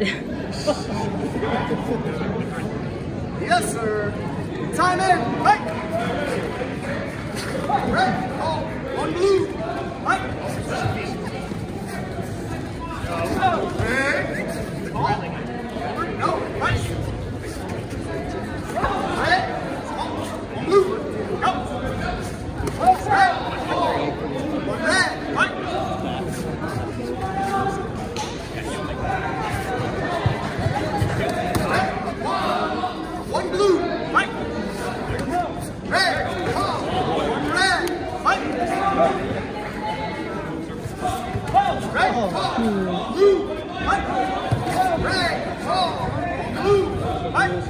yes, sir. Time in. Right. Red. Oh, Call. One blue. Right. Red. Call. No. One blue. Go. Red. Call. Blue. Blue, fight.